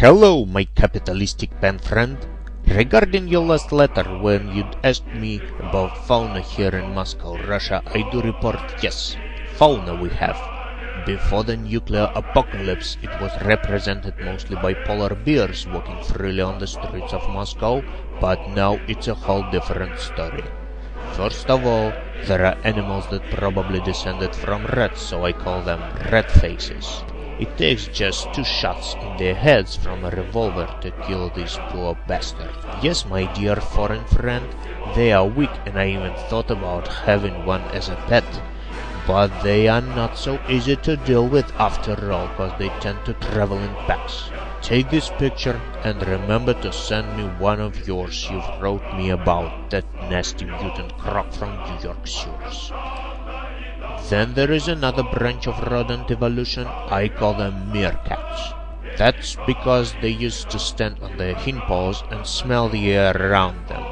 Hello, my capitalistic pen friend. Regarding your last letter when you'd asked me about fauna here in Moscow, Russia, I do report yes, fauna we have. Before the nuclear apocalypse, it was represented mostly by polar bears walking freely on the streets of Moscow, but now it's a whole different story. First of all, there are animals that probably descended from rats, so I call them rat faces. It takes just two shots in their heads from a revolver to kill these poor bastards. Yes, my dear foreign friend, they are weak and I even thought about having one as a pet. But they are not so easy to deal with after all, cause they tend to travel in packs. Take this picture and remember to send me one of yours you wrote me about that nasty mutant croc from New York sewers. Then there is another branch of rodent evolution, I call them meerkats. That's because they used to stand on their hind paws and smell the air around them,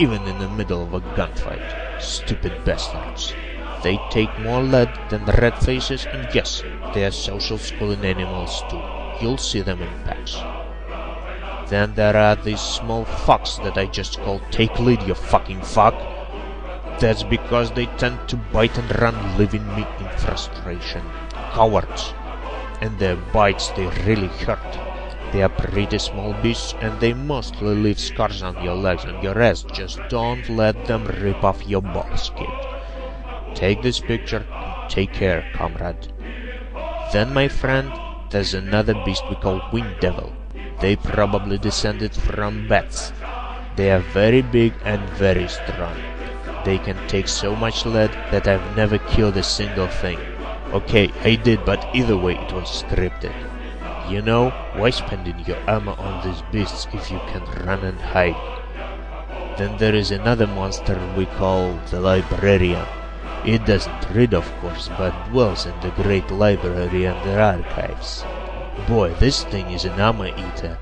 even in the middle of a gunfight. Stupid bastards. They take more lead than red faces, and yes, they are social schooling animals too. You'll see them in packs. Then there are these small fucks that I just call take lead, you fucking fuck. That's because they tend to bite and run, leaving me in frustration. Cowards. And their bites, they really hurt. They are pretty small beasts and they mostly leave scars on your legs and your ass. Just don't let them rip off your balls, kid. Take this picture and take care, comrade. Then, my friend, there's another beast we call wind devil. They probably descended from bats. They are very big and very strong. They can take so much lead that I've never killed a single thing. Okay, I did, but either way it was scripted. You know, why spending your ammo on these beasts if you can run and hide? Then there is another monster we call the Librarian. It doesn't read, of course, but dwells in the great library and the archives. Boy, this thing is an ammo eater.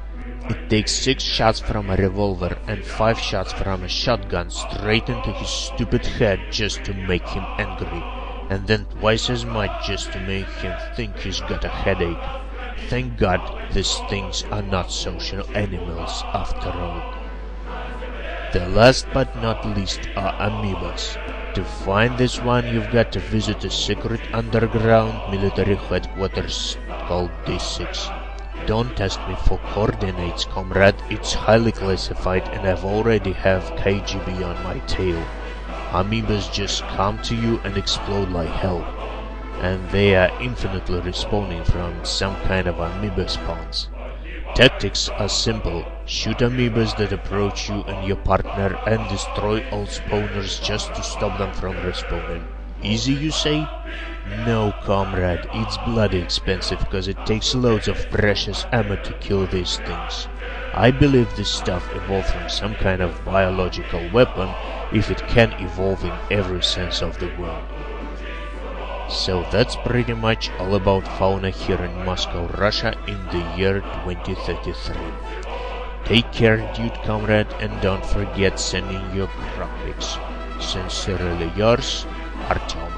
It takes six shots from a revolver and five shots from a shotgun straight into his stupid head just to make him angry, and then twice as much just to make him think he's got a headache. Thank God these things are not social animals after all. The last but not least are amoebas. To find this one you've got to visit a secret underground military headquarters called D6. Don't ask me for coordinates, comrade. It's highly classified and I've already have KGB on my tail. Amoebas just come to you and explode like hell. And they are infinitely respawning from some kind of amoeba spawns. Tactics are simple. Shoot amoebas that approach you and your partner and destroy all spawners just to stop them from respawning. Easy, you say? No, comrade, it's bloody expensive because it takes loads of precious ammo to kill these things. I believe this stuff evolved from some kind of biological weapon if it can evolve in every sense of the word. So that's pretty much all about fauna here in Moscow, Russia in the year 2033. Take care, dude comrade, and don't forget sending your crop pics. Sincerely yours, Artyom.